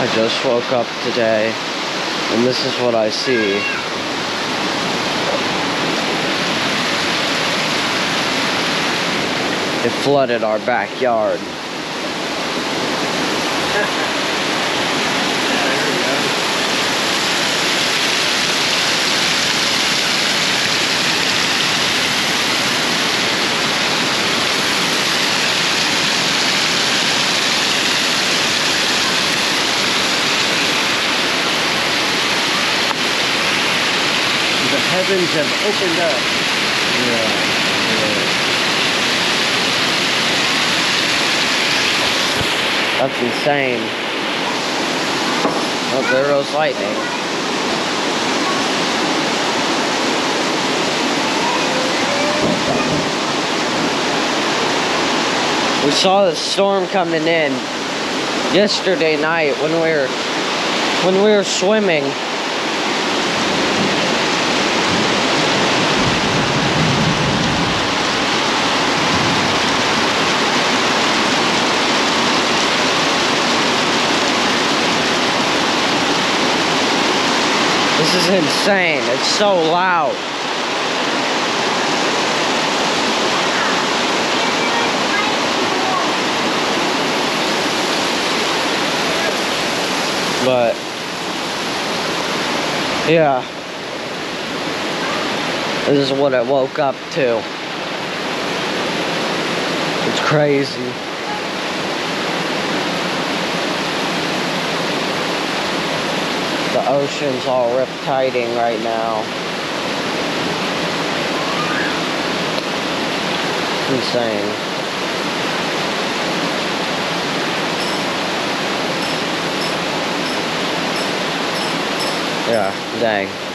I just woke up today and this is what I see. It flooded our backyard. heavens have opened up. Yeah. That's insane. Oh, there goes lightning. We saw the storm coming in yesterday night when we were when we were swimming. This is insane. It's so loud. But yeah. This is what I woke up to. It's crazy. Ocean's all riptiding right now. Insane. Yeah, dang.